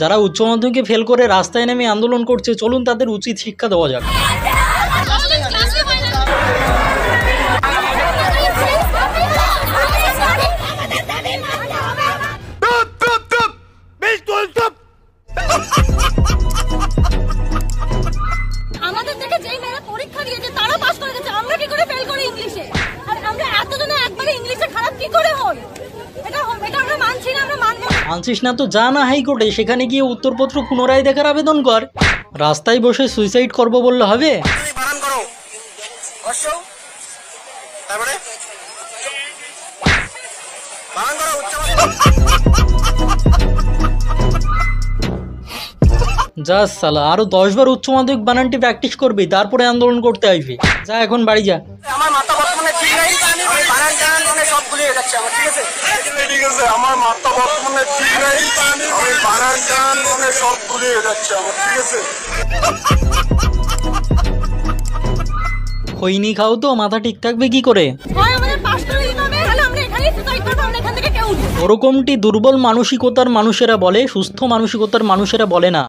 যারা উচ্চ মাধ্যমিকে ফেল করে রাস্তায় নেমে আন্দোলন করছে, চলুন তাদের উচিত শিক্ষা দেওয়া যাক। ইংলিশে আমরা এতজনে একবারে ইংলিশে খারাপ কি করে হই? এটা এটা মানছিস না তো যা না হাইকোর্টে সেখানে গিয়ে উত্তরপত্র পুনরায় দেখার আবেদন কর। রাস্তায় বসে সুইসাইড করব বললে হবে? যা সালা আরও দশ বার উচ্চ মাধ্যমিক বানানটি প্র্যাকটিস করবি তারপরে আন্দোলন করতে আসবি। যা এখন বাড়ি যা। আমার মাথা বর্তমানে ঠিক নেই। বানান টান সব ভুলে যাচ্ছে আমার ঠিক আছে? আছে আমার মাথা বর্তমানে ঠিক নেই। আমি বানান গান মানে সব ঘুরে যাচ্ছে আমার ঠিক আছে? খৈনি খাও তো মাথা ঠিক থাকবে কি করে? হয়। ওরকমটি দুর্বল মানসিকতার মানুষেরা বলে সুস্থ মানসিকতার মানুষেরা বলে না।